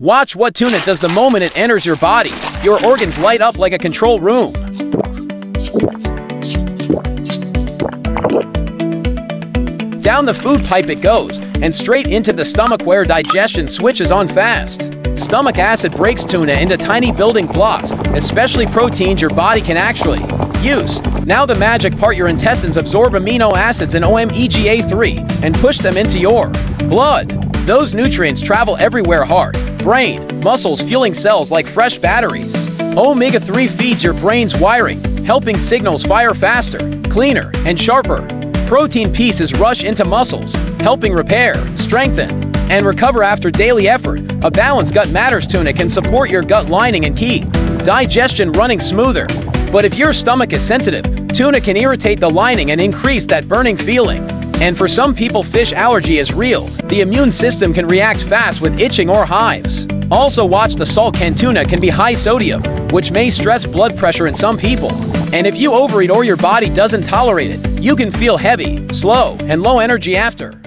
Watch what tuna does the moment it enters your body. Your organs light up like a control room. Down the food pipe it goes, and straight into the stomach where digestion switches on fast. Stomach acid breaks tuna into tiny building blocks, especially proteins your body can actually use. Now the magic part your intestines absorb amino acids and omega-3 and push them into your blood. Those nutrients travel everywhere hard, brain, muscles fueling cells like fresh batteries. Omega-3 feeds your brain's wiring, helping signals fire faster, cleaner, and sharper. Protein pieces rush into muscles, helping repair, strengthen, and recover after daily effort. A balanced gut matters tuna can support your gut lining and keep digestion running smoother. But if your stomach is sensitive, tuna can irritate the lining and increase that burning feeling. And for some people, fish allergy is real. The immune system can react fast with itching or hives. Also watch the salt can tuna can be high sodium, which may stress blood pressure in some people. And if you overeat or your body doesn't tolerate it, you can feel heavy, slow, and low energy after.